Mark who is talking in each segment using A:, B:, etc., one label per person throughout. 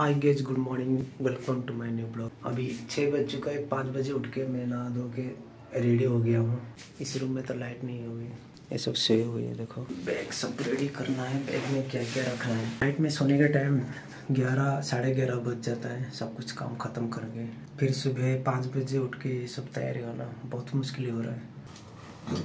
A: Hi guys good morning welcome to my new vlog अभी छः बज चुका है, पाँच बजे उठ के मैं नहा धो के रेडी हो गया हूँ। इस रूम में तो लाइट नहीं होगी ये सब सोए हुए हैं देखो। बैग सब रेडी करना है बैग में क्या क्या रखना है। नाइट में सोने का टाइम ग्यारह, साढ़े ग्यारह बज जाता है। सब कुछ काम ख़त्म करके। फिर सुबह पाँच बजे उठ के ये सब तैयारी होना बहुत मुश्किल हो रहा है।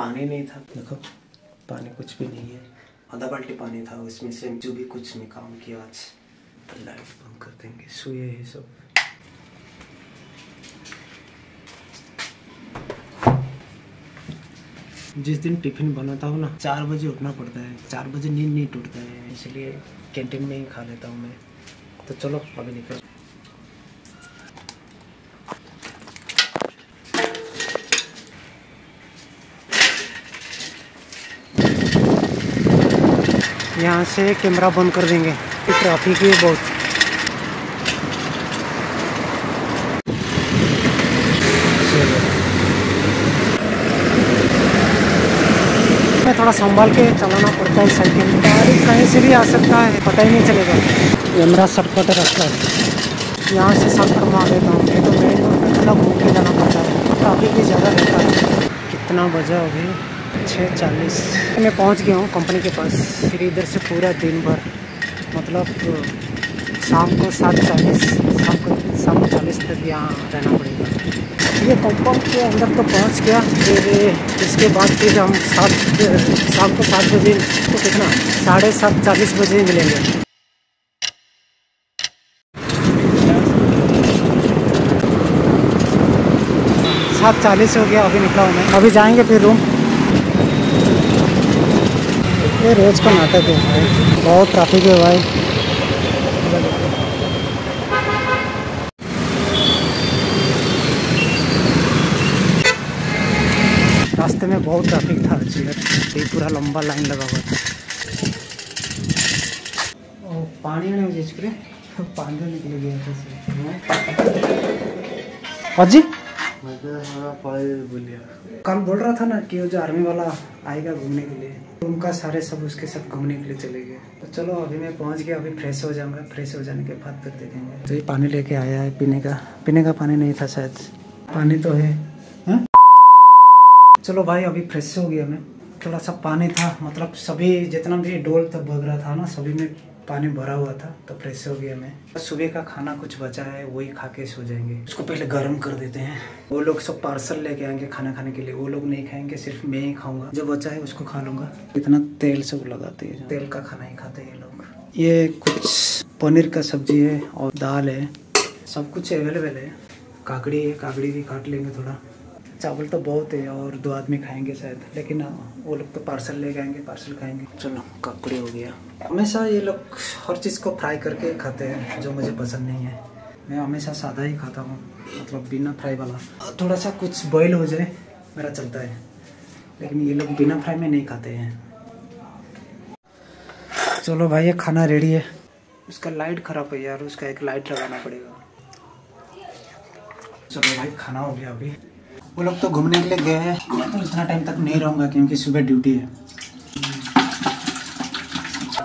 A: पानी नहीं था। देखो पानी कुछ भी नहीं है। आधा बाल्टी पानी था उसमें से जो भी कुछ में काम किया आज। तो लाइट बंद कर देंगे सोए है सब। जिस दिन टिफ़िन बनाता हूँ ना चार बजे उठना पड़ता है। चार बजे नींद नहीं टूटता है इसलिए कैंटीन में ही खा लेता हूँ मैं। तो चलो अभी निकल। यहाँ से कैमरा बंद कर देंगे ट्रैफ़िक है बहुत। मैं थोड़ा संभाल के चलाना पड़ता है साइकिल गाड़ी कहीं से भी आ सकता है, पता ही नहीं चलेगा। ये मेरा शॉर्टकट रास्ता है। यहाँ से शॉर्टकट मार देता हूँ तो मेन रोड घूम के जाना पड़ता है। ट्रैफ़िक भी ज़्यादा रहता है। कितना बजा अभी। छः चालीस। मैं पहुँच गया हूँ कंपनी के पास। फिर इधर से पूरा दिन भर मतलब शाम को सात चालीस, शाम को शाम को चालीस तक यहाँ रहना पड़ेगा। ये कंपाउंड के अंदर तो पहुँच गया। फिर इसके बाद फिर हम सात, शाम को सात बजे तो कितना? साढ़े सात चालीस बजे मिलेंगे। सात चालीस हो गया, अभी निकला हूँ मैं। अभी जाएँगे फिर रूम ये रोज का नाटक है भाई। बहुत ट्रैफ़िक है भाई। रास्ते में बहुत ट्रैफ़िक था ये पूरा लंबा लाइन लगा हुआ था। पानी पानी निकल गया था कल बोल रहा था ना कि वो जो आर्मी वाला आएगा घूमने के लिए उनका सारे सब उसके साथ घूमने के लिए चले गए। तो चलो, अभी मैं पहुँच गया, अभी फ्रेश हो जाऊँगा फ्रेश हो जाने के बाद फिर देखेंगे। तो ये पानी लेके आया है पीने का। पीने का पानी नहीं था शायद। पानी तो है, हा? चलो भाई, अभी फ्रेश हो गया मैं। थोड़ा सा पानी था मतलब सभी जितना भी डोल तक बग रहा था ना, सभी में पानी भरा हुआ था तो फ्रेश हो गया मैं। सुबह का खाना कुछ बचा है, वही खा के सो जाएँगे। उसको पहले गर्म कर देते हैं। वो लोग सब पार्सल लेके आएँगे खाना खाने के लिए। वो लोग नहीं खाएँगे, सिर्फ़ मैं ही खाऊँगा। जो बचा है उसको खा लूँगा। इतना तेल सब लगाते हैं। तेल का खाना ही खाते हैं लोग। ये कुछ पनीर का सब्ज़ी है और दाल है। सब कुछ अवेलेबल है। काकड़ी है, काकड़ी भी काट लेंगे थोड़ा। चावल तो बहुत है और दो आदमी खाएँगे शायद, लेकिन वो लोग तो पार्सल ले आएँगे पार्सल खाएँगे। चलो, ककड़ी हो गया। हमेशा ये लोग हर चीज़ को फ्राई करके खाते हैं, जो मुझे पसंद नहीं है। मैं हमेशा सादा ही खाता हूँ मतलब बिना फ्राई वाला। थोड़ा सा कुछ बॉयल हो जाए, मेरा चलता है। लेकिन ये लोग बिना फ्राई में नहीं खाते हैं। चलो भाई, ये खाना रेडी है। उसका लाइट ख़राब है यार, उसका एक लाइट लगाना पड़ेगा। चलो भाई, खाना हो गया अभी। वो लोग तो घूमने के लिए गए हैं। तो इतना टाइम तक नहीं रहूँगा क्योंकि सुबह ड्यूटी है।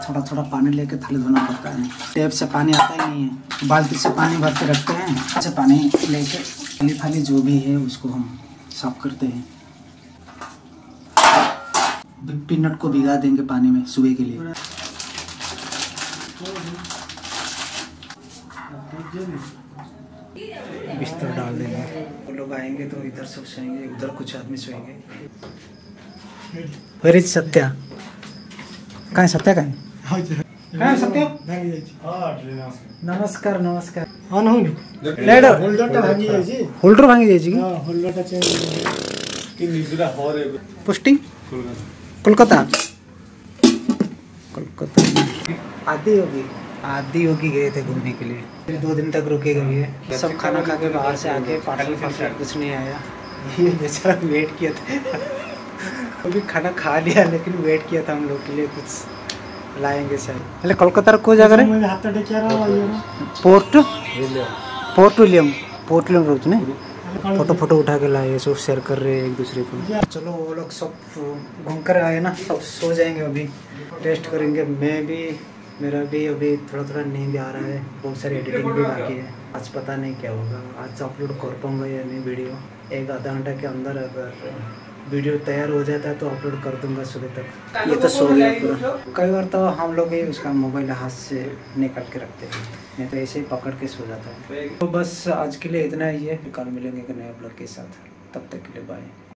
A: थोड़ा थोड़ा पानी लेके थाली धोना पड़ता है। टेप से पानी आता ही नहीं है। बाल्टी से पानी भर के रखते हैं। अच्छे पानी लेके थाली फाली जो भी है उसको हम साफ़ करते हैं। पीनट को भिगा देंगे पानी में सुबह के लिए। बिस्तर डाल देंगे। लोग आएँगे तो इधर सब सोएँगे उधर कुछ आदमी सोएँगे। वेर सत्या। कहाँ सत्या कहाँ? नमस्कार नमस्कार। लेडर। होल्डर भांगी
B: जाइछि कि? चेंज
A: कि कोलकाता। कोलकाता। आदि होगी। आदि होगी गए थे घूमने के लिए। फिर दो दिन तक रुके गए। है सब खाना खा के बाहर से आके पाटल कुछ नहीं आया। ये बेचारा वेट किया था। अभी खाना खा लिया लेकिन वेट किया था हम लोग के लिए। कुछ लाएँगे सर पहले कोलकाता को
C: जाकर
A: port? Port William. Port William रोज नहीं? फ़ोटो फ़ोटो उठा के लाए सब शेयर कर रहे हैं एक दूसरे को। चलो वो लोग सब घूम कर आए ना सब सो जाएँगे अभी। टेस्ट करेंगे। मैं भी मेरा भी अभी थोड़ा थोड़ा नींद आ रहा है बहुत सारी एडिटिंग भी बाकी है। आज पता नहीं क्या होगा। आज अपलोड कर पाऊँगा या नहीं वीडियो एक आधा घंटा के अंदर अगर वीडियो तैयार हो जाता है तो अपलोड कर दूँगा सुबह तक। ये तो सो गया पूरा। कई बार तो हम लोग ही उसका मोबाइल हाथ से निकाल के रखते हैं। नहीं तो ऐसे ही पकड़ के सो जाता है। तो बस आज के लिए इतना ही है। कल मिलेंगे एक नए ब्लॉग के साथ। तब तक के लिए बाय